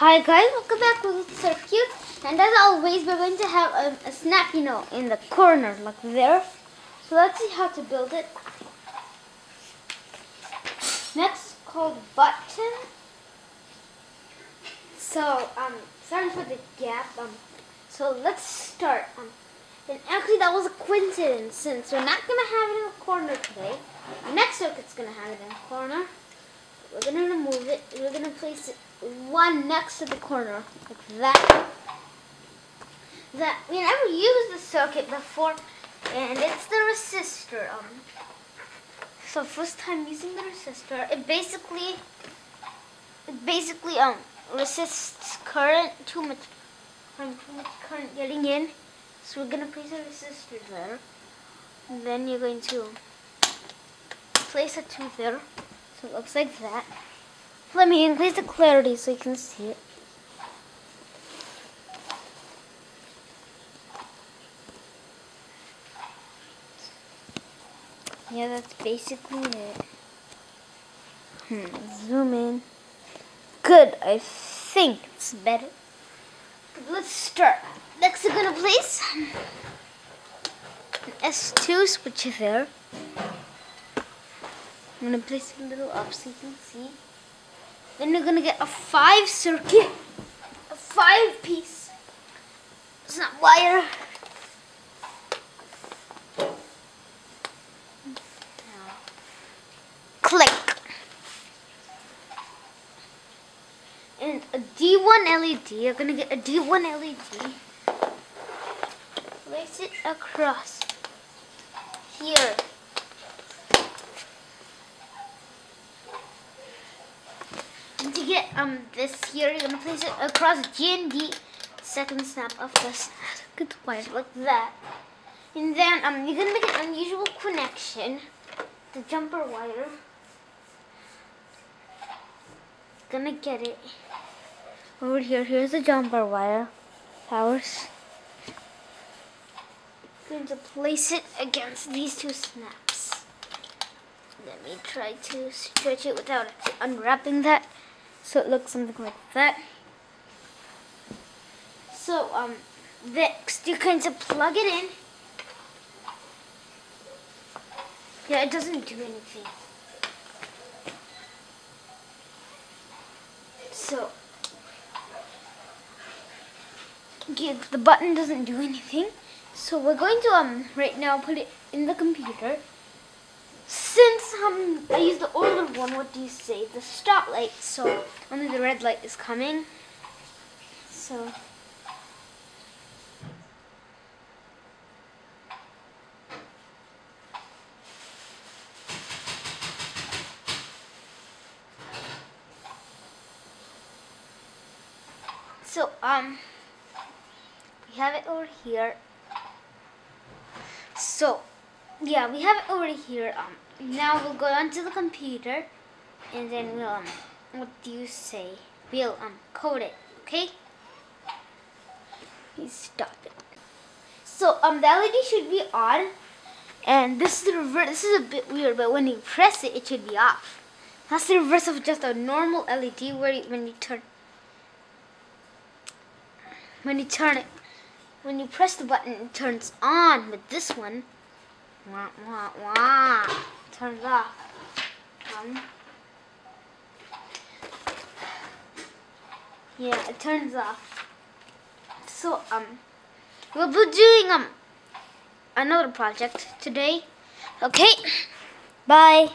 Hi guys, welcome back with Circuit. And as always, we're going to have a, a snap, you know, in the corner, like there. So let's see how to build it. Next, called button. So, um, sorry for the gap. Um, so let's start. Um, and actually, that was a coincidence since we're not gonna have it in the corner today. Next circuit's gonna have it in the corner. We're gonna remove it. We're gonna place it one next to the corner, like that. That we never used the circuit before, and it's the resistor. Um, so first time using the resistor, it basically, it basically um resists current too much, um, too much current getting in. So we're gonna place a resistor there, and then you're going to place a tooth there. So it looks like that. Let me increase the clarity so you can see it. Yeah, that's basically it. Hmm, zoom in. Good, I think it's better. Let's start. Next, we're gonna place an S2 switch there. I'm gonna place it a little up so you can see. Then you're gonna get a five circuit, a five piece snap wire. Click. And a D1 LED, you're gonna get a D1 LED. Place it across here. And to get um this here, you're gonna place it across G and D second snap of the good wire like that. And then um you're gonna make an unusual connection, the jumper wire. Gonna get it over here. Here's the jumper wire. Powers. Going to place it against these two snaps. Let me try to stretch it without unwrapping that. So it looks something like that. So um, next you kind of plug it in. Yeah, it doesn't do anything. So yeah, the button doesn't do anything. So we're going to um right now put it in the computer. Um I used the older one, what do you say? The stoplight, so only the red light is coming. So So um we have it over here. So yeah, we have it over here. Um, now we'll go onto the computer, and then we'll um, what do you say? We'll um code it, okay? Please stop it. So um, the LED should be on, and this is the reverse. This is a bit weird, but when you press it, it should be off. That's the reverse of just a normal LED, where you, when you turn when you turn it, when you press the button, it turns on. But this one, wah, wah, wah, turns off. Um, yeah, it turns off. So, um, we'll be doing, um, another project today. Okay? Bye.